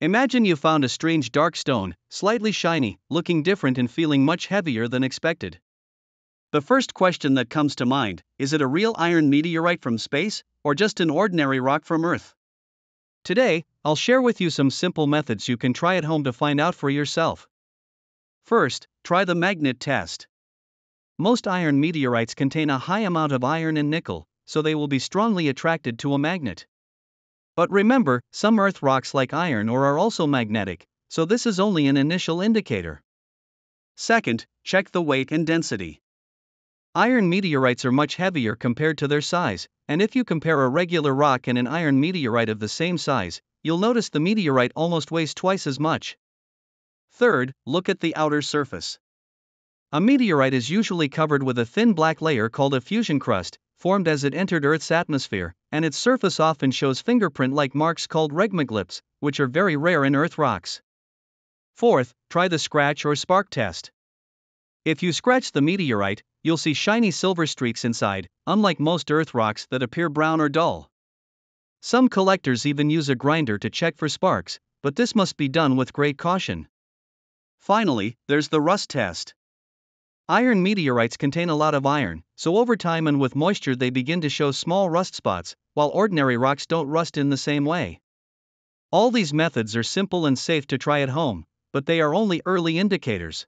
Imagine you found a strange dark stone, slightly shiny, looking different, and feeling much heavier than expected. The first question that comes to mind is it a real iron meteorite from space, or just an ordinary rock from Earth? Today, I'll share with you some simple methods you can try at home to find out for yourself. First, try the magnet test. Most iron meteorites contain a high amount of iron and nickel, so they will be strongly attracted to a magnet. But remember, some earth rocks like iron ore are also magnetic, so this is only an initial indicator. Second, check the weight and density. Iron meteorites are much heavier compared to their size, and if you compare a regular rock and an iron meteorite of the same size, you'll notice the meteorite almost weighs twice as much. Third, look at the outer surface. A meteorite is usually covered with a thin black layer called a fusion crust, formed as it entered Earth's atmosphere, and its surface often shows fingerprint like marks called regmaglyphs, which are very rare in Earth rocks. Fourth, try the scratch or spark test. If you scratch the meteorite, you'll see shiny silver streaks inside, unlike most Earth rocks that appear brown or dull. Some collectors even use a grinder to check for sparks, but this must be done with great caution. Finally, there's the rust test. Iron meteorites contain a lot of iron, so over time and with moisture they begin to show small rust spots, while ordinary rocks don't rust in the same way. All these methods are simple and safe to try at home, but they are only early indicators.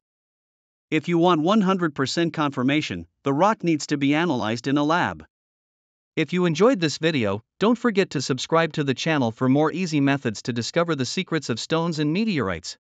If you want 100% confirmation, the rock needs to be analyzed in a lab. If you enjoyed this video, don't forget to subscribe to the channel for more easy methods to discover the secrets of stones and meteorites.